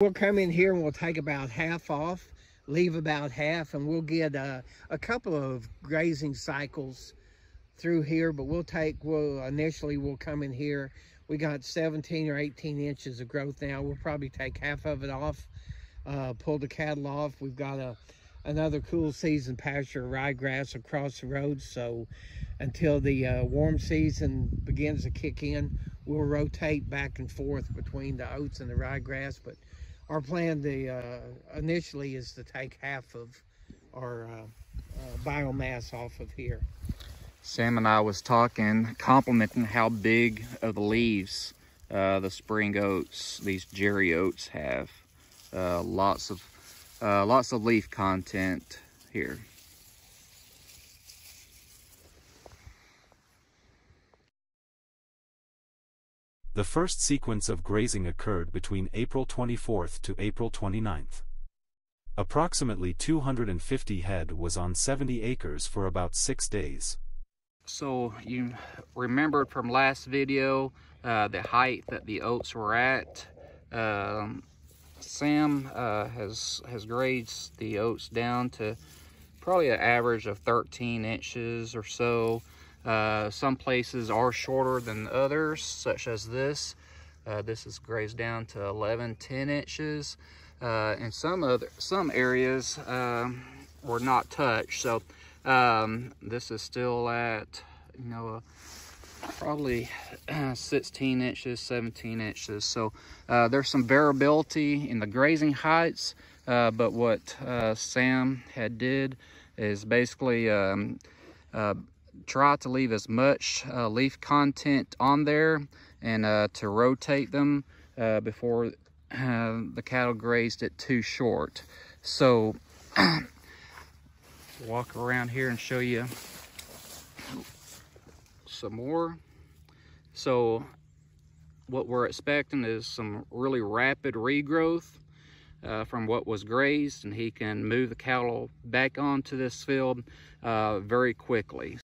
We'll come in here and we'll take about half off, leave about half, and we'll get uh, a couple of grazing cycles through here, but we'll take, we'll initially we'll come in here. We got 17 or 18 inches of growth now. We'll probably take half of it off, uh, pull the cattle off. We've got a another cool season pasture of ryegrass across the road. So until the uh, warm season begins to kick in, we'll rotate back and forth between the oats and the ryegrass. But our plan to, uh, initially is to take half of our uh, uh, biomass off of here. Sam and I was talking, complimenting how big of the leaves uh, the spring oats, these Jerry oats have. Uh, lots of lots of leaf content here. The first sequence of grazing occurred between April 24th to April 29th. Approximately 250 head was on 70 acres for about six days. So you remembered from last video uh, the height that the oats were at. Um, Sam uh, has has grazed the oats down to probably an average of 13 inches or so. Uh, some places are shorter than others, such as this. Uh, this is grazed down to 11, 10 inches. Uh, and some other some areas um, were not touched. So um, this is still at, you know, probably 16 inches, 17 inches. So uh, there's some variability in the grazing heights, uh, but what uh, Sam had did is basically um, uh, try to leave as much uh, leaf content on there and uh, to rotate them before the cattle grazed it too short. So walk around here and show you some more. So what we're expecting is some really rapid regrowth uh, from what was grazed and he can move the cattle back onto this field uh, very quickly.